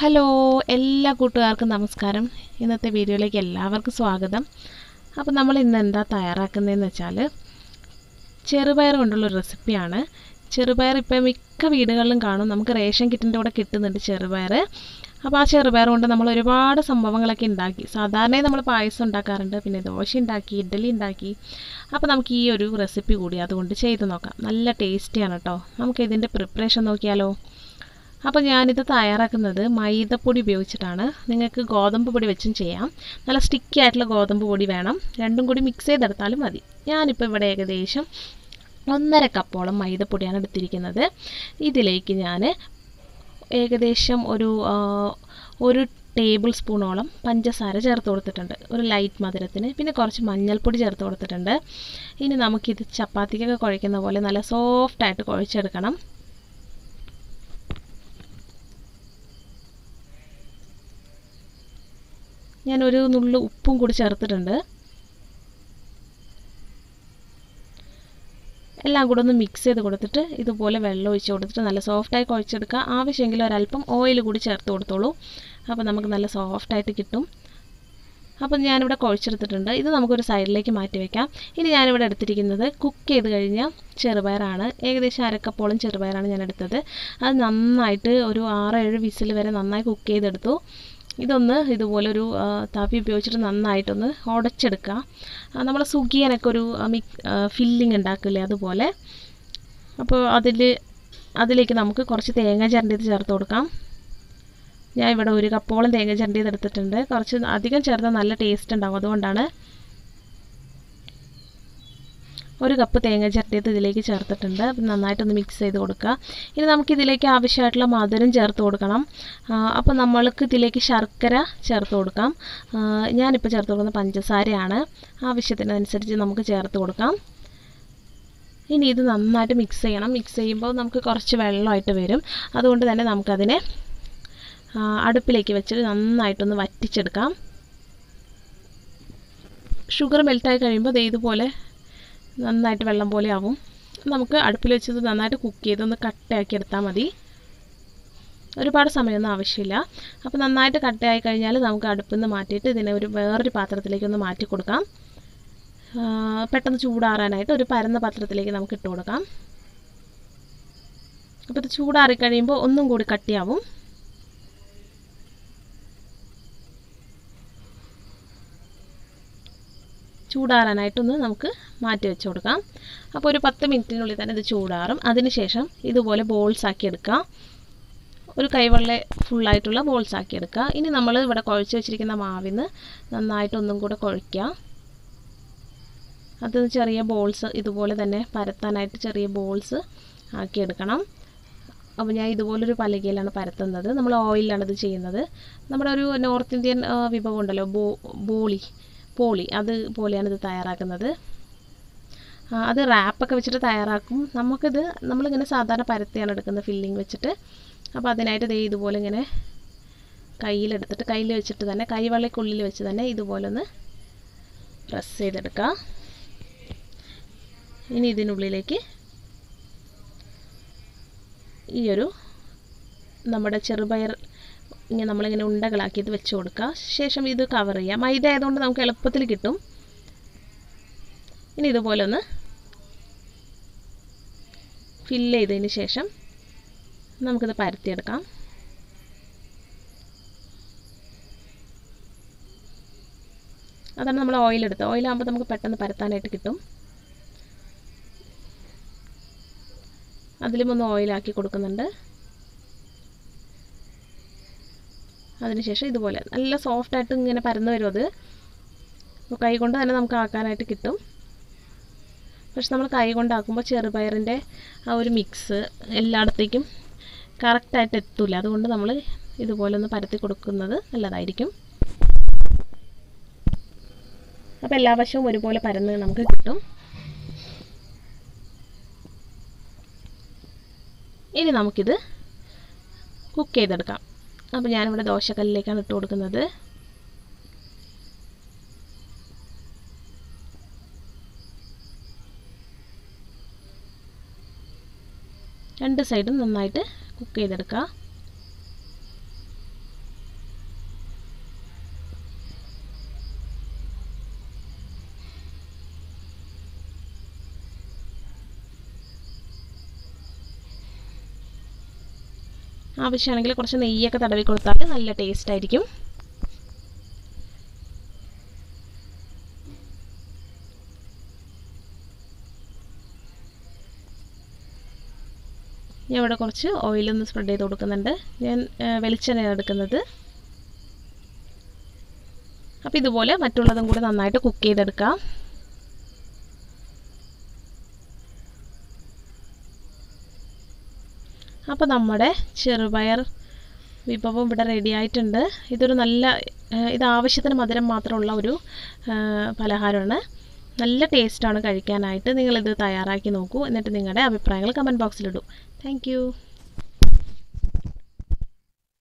Hello എല്ലാ കൂട്ടുകാർക്കും നമസ്കാരം. ഇന്നത്തെ വീഡിയോയിലേക്ക് എല്ലാവർക്കും സ്വാഗതം. അപ്പോൾ നമ്മൾ ഇന്ന് എന്താ തയ്യാറാക്കുന്നതെന്ന് വെച്ചാൽ ചെറുപയർ കൊണ്ടുള്ളൊരു റെസിപ്പിയാണ്. ചെറുപയർ ഇപ്പോൾ മിക്ക വീടുകളിലും കാണും. നമുക്ക് റേഷൻ കിറ്റിന്റെ കൂടെ കിട്ടുന്നുണ്ട് ചെറുപയർ. അപ്പോൾ ആ ചെറുപയർ കൊണ്ട് നമ്മൾ ഒരുപാട് സംഭവങ്ങളൊക്കെ ഉണ്ടാക്കി. സാധാരണയായി നമ്മൾ പായസം ഉണ്ടാക്കാറുണ്ട്. പിന്നെ ദോശ ഉണ്ടാക്കി ഇഡ്ഡലി ഉണ്ടാക്കി. അപ്പോൾ നമുക്ക് ഈ ഒരു റെസിപ്പി കൂടി അതുകൊണ്ട് ചെയ്ത് നോക്കാം. നല്ല ടേസ്റ്റിയാണ് കേട്ടോ. നമുക്ക് ഇതിന്റെ പ്രിപ്പറേഷൻ നോക്കിയാലോ? അപ്പോൾ ഞാനിത് തയ്യാറാക്കുന്നത് മൈദപ്പൊടി ഉപയോഗിച്ചിട്ടാണ്. നിങ്ങൾക്ക് ഗോതമ്പ് പൊടി വെച്ചും ചെയ്യാം. നല്ല സ്റ്റിക്കി ആയിട്ടുള്ള ഗോതമ്പ് പൊടി വേണം. രണ്ടും കൂടി മിക്സ് ചെയ്തെടുത്താലും മതി. ഞാനിപ്പോൾ ഇവിടെ ഏകദേശം ഒന്നര കപ്പോളം മൈദപ്പൊടിയാണ് എടുത്തിരിക്കുന്നത്. ഇതിലേക്ക് ഞാൻ ഏകദേശം ഒരു ഒരു ടേബിൾ സ്പൂണോളം പഞ്ചസാര ചേർത്ത് കൊടുത്തിട്ടുണ്ട്. ഒരു ലൈറ്റ് മധുരത്തിന്. പിന്നെ കുറച്ച് മഞ്ഞൾപ്പൊടി ചേർത്ത് കൊടുത്തിട്ടുണ്ട്. ഇനി നമുക്കിത് ചപ്പാത്തിക്കൊക്കെ കുഴയ്ക്കുന്ന പോലെ നല്ല സോഫ്റ്റായിട്ട് കുഴച്ചെടുക്കണം. ഞാനൊരു നുള്ളു ഉപ്പും കൂടി ചേർത്തിട്ടുണ്ട്. എല്ലാം കൂടെ ഒന്ന് മിക്സ് ചെയ്ത് കൊടുത്തിട്ട് ഇതുപോലെ വെള്ളം ഒഴിച്ച് കൊടുത്തിട്ട് നല്ല സോഫ്റ്റായി കുഴച്ചെടുക്കുക. ആവശ്യമെങ്കിൽ ഒരല്പം ഓയിൽ കൂടി ചേർത്ത് കൊടുത്തോളൂ. അപ്പോൾ നമുക്ക് നല്ല സോഫ്റ്റായിട്ട് കിട്ടും. അപ്പം ഞാനിവിടെ കുഴച്ചെടുത്തിട്ടുണ്ട്. ഇത് നമുക്കൊരു സൈഡിലേക്ക് മാറ്റി വെക്കാം. ഇനി ഞാനിവിടെ എടുത്തിരിക്കുന്നത് കുക്ക് ചെയ്ത് കഴിഞ്ഞ ചെറുപയറാണ്. ഏകദേശം അരക്കപ്പോളം ചെറുപയറാണ് ഞാൻ എടുത്തത് അത് നന്നായിട്ട് ഒരു ആറ് ഏഴ് വിസിൽ വരെ നന്നായി കുക്ക് ചെയ്തെടുത്തു. ഇതൊന്ന് ഇതുപോലെ ഒരു തവി ഉപയോഗിച്ചിട്ട് നന്നായിട്ടൊന്ന് ഉടച്ചെടുക്കുക നമ്മൾ സുഖിയനൊക്കെ ഒരു മിക് ഫില്ലിങ് ഉണ്ടാക്കില്ലേ അതുപോലെ. അപ്പോൾ അതിൽ അതിലേക്ക് നമുക്ക് കുറച്ച് തേങ്ങ ചിരണ്ടിയത് ചേർത്ത് കൊടുക്കാം. ഞാൻ ഇവിടെ ഒരു കപ്പോളം തേങ്ങ ചിരണ്ടിയത് എടുത്തിട്ടുണ്ട്. കുറച്ച് അധികം ചേർത്താൽ നല്ല ടേസ്റ്റ് ഉണ്ടാകും അതുകൊണ്ടാണ് ഒരു കപ്പ് തേങ്ങ ചിരട്ടിയത് ഇതിലേക്ക് ചേർത്തിട്ടുണ്ട്. അപ്പം നന്നായിട്ടൊന്ന് മിക്സ് ചെയ്ത് കൊടുക്കുക. ഇനി നമുക്ക് ഇതിലേക്ക് ആവശ്യമായിട്ടുള്ള മധുരം ചേർത്ത് കൊടുക്കണം. അപ്പോൾ നമ്മൾക്ക് ഇതിലേക്ക് ശർക്കര ചേർത്ത് കൊടുക്കാം. ഞാനിപ്പോൾ ചേർത്ത് കൊടുക്കുന്ന പഞ്ചസാരയാണ്. ആവശ്യത്തിനനുസരിച്ച് നമുക്ക് ചേർത്ത് കൊടുക്കാം. ഇനി ഇത് നന്നായിട്ട് മിക്സ് ചെയ്യണം. മിക്സ് ചെയ്യുമ്പോൾ നമുക്ക് കുറച്ച് വെള്ളമായിട്ട് വരും. അതുകൊണ്ട് തന്നെ നമുക്കതിനെ അടുപ്പിലേക്ക് വെച്ചിട്ട് നന്നായിട്ടൊന്ന് വറ്റിച്ചെടുക്കാം. ഷുഗർ മെൽട്ടായി കഴിയുമ്പോൾ ഇതുപോലെ നന്നായിട്ട് വെള്ളം പോലെ ആവും. നമുക്ക് അടുപ്പിൽ വെച്ചത് നന്നായിട്ട് കുക്ക് ചെയ്തൊന്ന് കട്ടയാക്കി എടുത്താൽ മതി. ഒരുപാട് സമയമൊന്നും ആവശ്യമില്ല. അപ്പോൾ നന്നായിട്ട് കട്ടയായി കഴിഞ്ഞാൽ നമുക്ക് അടുപ്പിൽ നിന്ന് മാറ്റിയിട്ട് ഇതിനെ ഒരു വേറൊരു പാത്രത്തിലേക്ക് ഒന്ന് മാറ്റി കൊടുക്കാം. പെട്ടെന്ന് ചൂടാറാനായിട്ട് ഒരു പരന്ന പാത്രത്തിലേക്ക് നമുക്ക് ഇട്ട് കൊടുക്കാം. അപ്പോൾ ഇത് ചൂടാറി കഴിയുമ്പോൾ ഒന്നും കൂടി കട്ടിയാവും. ചൂടാറാനായിട്ടൊന്ന് നമുക്ക് മാറ്റി വെച്ച് കൊടുക്കാം. അപ്പോൾ ഒരു പത്ത് മിനിറ്റിനുള്ളിൽ തന്നെ ഇത് ചൂടാറും. അതിനുശേഷം ഇതുപോലെ ബോൾസ് ആക്കി എടുക്കുക. ഒരു കൈവെള്ള ഫുള്ളായിട്ടുള്ള ബോൾസ് ആക്കി എടുക്കുക. ഇനി നമ്മൾ ഇവിടെ കുഴച്ച് വെച്ചിരിക്കുന്ന മാവിന്ന് നന്നായിട്ടൊന്നും കൂടെ കുഴയ്ക്കുക. അത് ചെറിയ ബോൾസ് ഇതുപോലെ തന്നെ പരത്താനായിട്ട് ചെറിയ ബോൾസ് ആക്കിയെടുക്കണം അപ്പോൾ ഞാൻ ഇതുപോലൊരു പലകയിലാണ് പരത്തുന്നത്. നമ്മൾ ഓയിലാണ് ഇത് ചെയ്യുന്നത്. നമ്മുടെ ഒരു നോർത്ത് ഇന്ത്യൻ വിഭവം ഉണ്ടല്ലോ. ബോ ബോളി പോളി അതുപോലെയാണ് ഇത് തയ്യാറാക്കുന്നത്. അത് റാപ്പൊക്കെ വെച്ചിട്ട് തയ്യാറാക്കും. നമുക്കിത് നമ്മളിങ്ങനെ സാധാരണ പരത്തിയാണ് എടുക്കുന്നത് ഫില്ലിങ് വെച്ചിട്ട്. അപ്പോൾ അതിനായിട്ട് ദേ ഇതുപോലെ ഇങ്ങനെ കയ്യിലെടുത്തിട്ട് കയ്യിൽ വെച്ചിട്ട് തന്നെ കൈവള്ളിക്കുള്ളിൽ വെച്ച് തന്നെ ഇതുപോലെ ഒന്ന് പ്രസ് ചെയ്തെടുക്കാം. ഇനി ഇതിനുള്ളിലേക്ക് ഈ ഒരു നമ്മുടെ ചെറുപയർ ഇങ്ങനെ നമ്മളിങ്ങനെ ഉണ്ടകളാക്കിയിട്ട് വെച്ച് കൊടുക്കുക ശേഷം ഇത് കവർ ചെയ്യാം. മൈദ ആയതുകൊണ്ട് നമുക്ക് എളുപ്പത്തിൽ കിട്ടും. ഇനി ഇതുപോലെ ഒന്ന് ഫില്ല് ചെയ്തതിന് ശേഷം നമുക്കിത് പരത്തിയെടുക്കാം. അതാണ് നമ്മൾ ഓയിൽ എടുത്തത്. ഓയിലാകുമ്പോൾ നമുക്ക് പെട്ടെന്ന് പരത്താനായിട്ട് കിട്ടും. അതിലും ഒന്ന് ഓയിലാക്കി കൊടുക്കുന്നുണ്ട്. അതിനുശേഷം ഇതുപോലെ നല്ല സോഫ്റ്റായിട്ട് ഇങ്ങനെ പരന്ന് വരും അത്. കൈ കൊണ്ട് തന്നെ നമുക്ക് ആക്കാനായിട്ട് കിട്ടും. പക്ഷെ നമ്മൾ കൈ കൊണ്ടാക്കുമ്പോൾ ചെറുപയറിന്റെ ആ ഒരു മിക്സ് എല്ലായിടത്തേക്കും കറക്റ്റായിട്ട് എത്തില്ല അതുകൊണ്ട് നമ്മൾ ഇതുപോലെ ഒന്ന് പരത്തി കൊടുക്കുന്നത് നല്ലതായിരിക്കും. അപ്പോൾ എല്ലാ വശവും ഒരുപോലെ പരന്ന് നമുക്ക് കിട്ടും. ഇനി നമുക്കിത് കുക്ക് ചെയ്തെടുക്കാം. അപ്പോൾ ഞാനിവിടെ ദോശക്കല്ലിലേക്കാണ് ഇട്ട് കൊടുക്കുന്നത്. രണ്ട് സൈഡും നന്നായിട്ട് കുക്ക് ചെയ്തെടുക്കുക ആവശ്യമാണെങ്കിൽ കുറച്ച് നെയ്യൊക്കെ തടവി കൊടുത്താൽ നല്ല ടേസ്റ്റ് ആയിരിക്കും. ഞാൻ ഇവിടെ കുറച്ച് ഓയിലൊന്ന് സ്പ്രെഡ് ചെയ്ത് കൊടുക്കുന്നുണ്ട്. ഞാൻ വെളിച്ചെണ്ണയാണ് എടുക്കുന്നത്. അപ്പോൾ ഇതുപോലെ മറ്റുള്ളതും കൂടി നന്നായിട്ട് കുക്ക് ചെയ്തെടുക്കാം. അപ്പോൾ നമ്മുടെ ചെറുപയർ വിഭവം ഇവിടെ റെഡി ആയിട്ടുണ്ട്. ഇതൊരു നല്ല ഇത് ആവശ്യത്തിന് മധുരം മാത്രമുള്ള ഒരു പലഹാരമാണ്. നല്ല ടേസ്റ്റാണ് കഴിക്കാനായിട്ട് നിങ്ങളിത് തയ്യാറാക്കി നോക്കൂ. എന്നിട്ട് നിങ്ങളുടെ അഭിപ്രായങ്ങൾ കമന്റ് ബോക്സിലിടൂ താങ്ക്